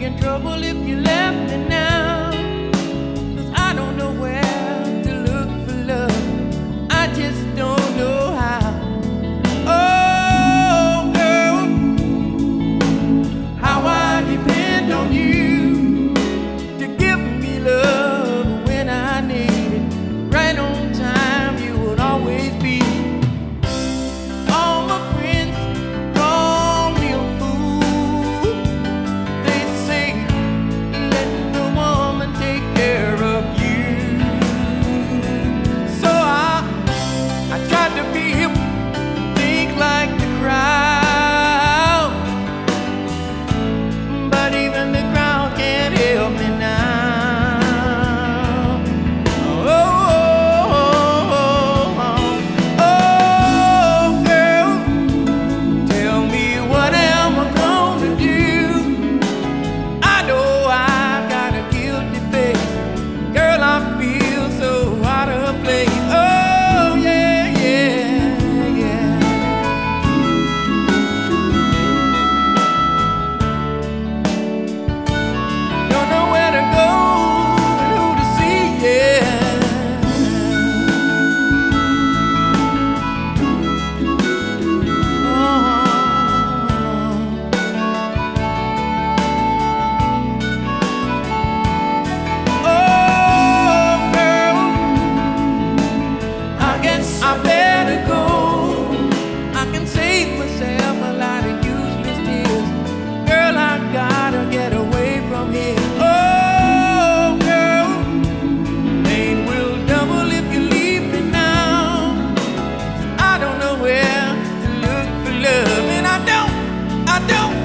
in trouble if you left me now. I do.